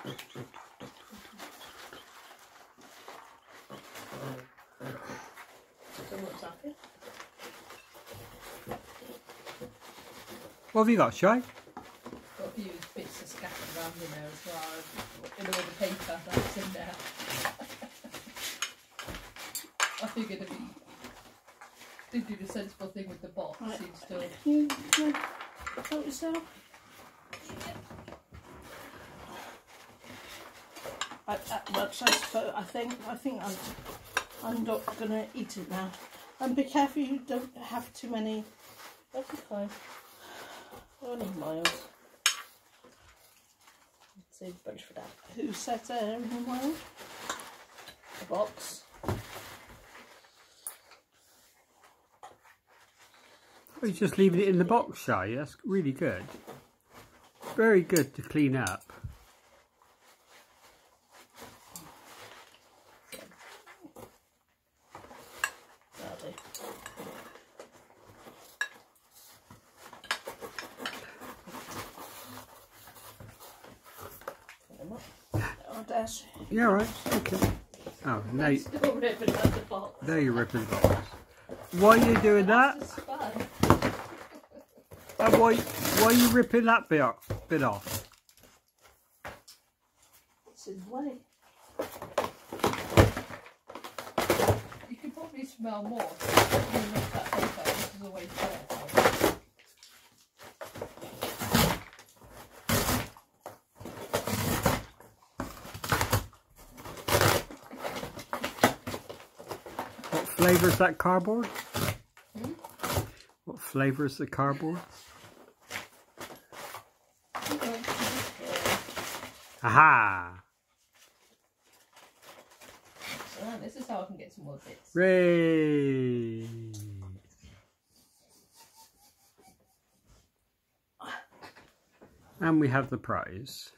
So what's happened? What have you got, Shay? Got a few bits of scattered around in there as well, in all the paper that's in there. I figured if you did do the sensible thing with the box, Right. you'd still. You, you help yourself. I, that much, I suppose. I think. I think I'm. I'm not gonna eat it now. And be careful you don't have too many. That'd. Only miles. Save a bunch for that. Who set there in the? The box. You're just leaving it in the box, Shay. That's really good. Very good to clean up. That'll do. Dash. Yeah, right. Okay. Oh, now, you- Still ripping out the box. now you're ripping the box. Why are you doing that? Just fun. And why, why are you ripping that bit, off- bit off? It's in the way. You can probably smell more. when you lift that paper. This is always there. What flavour is that cardboard? Hmm? What flavour is the cardboard? Aha! So this is how I can get some more bits. Ray! And we have the prize.